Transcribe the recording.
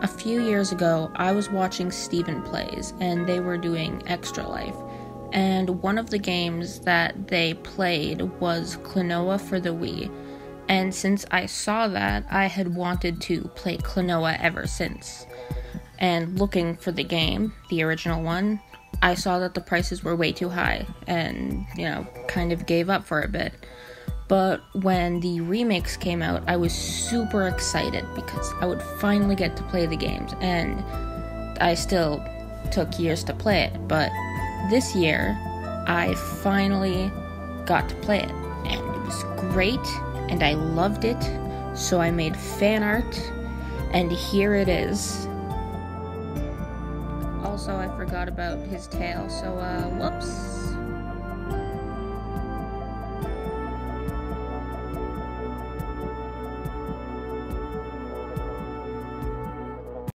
a few years ago, I was watching Stephen Plays, and they were doing Extra Life. And one of the games that they played was Klonoa for the Wii. And since I saw that, I had wanted to play Klonoa ever since. And looking for the game, the original one, I saw that the prices were way too high and, you know, kind of gave up for a bit. But when the remix came out, I was super excited because I would finally get to play the games. And I still took years to play it, but this year I finally got to play it. And it was great, and I loved it. So I made fan art, and here it is. Also, I forgot about his tail, so, uh, whoops.